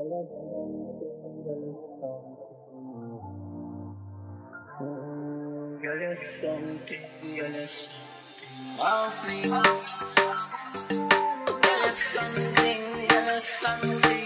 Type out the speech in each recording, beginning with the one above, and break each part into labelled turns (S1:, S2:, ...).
S1: You're something, you're something me. You're something, you're something.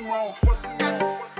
S2: Mickey Mouse.